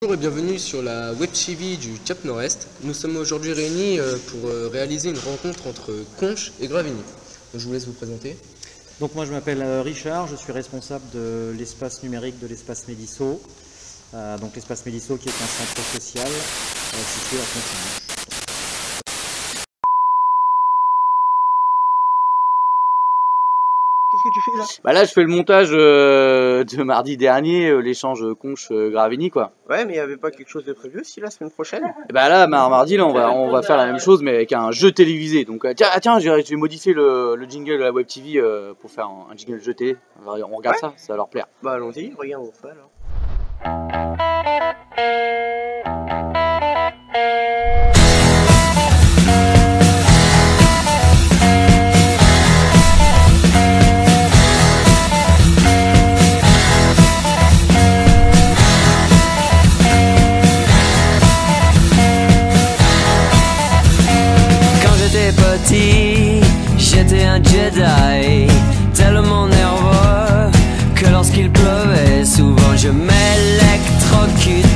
Bonjour et bienvenue sur la Web TV du Cap Nord-Est. Nous sommes aujourd'hui réunis euh, pour euh, réaliser une rencontre entre Conche et Gravigny. Je vous laisse vous présenter. Donc moi je m'appelle euh, Richard, je suis responsable de l'espace numérique de l'espace Médisso. Donc l'espace Médisso qui est un centre social situé à Contigny. Qu'est-ce que tu fais là? Bah là, je fais le montage euh, de mardi dernier, euh, l'échange Conche-Gravigny, quoi. Ouais, mais il n'y avait pas quelque chose de prévu aussi la semaine prochaine? Et bah là, mar- mardi, là, on va, on va faire la même chose, mais avec un jeu télévisé. Donc, euh, tiens, ah, tiens, je vais je vais modifier le, le jingle de la Web TV euh, pour faire un, un jingle jeu télé. On regarde Ouais. ça, ça va leur plaire. Bah allons-y, regarde on fait alors. Je m'électrocutais.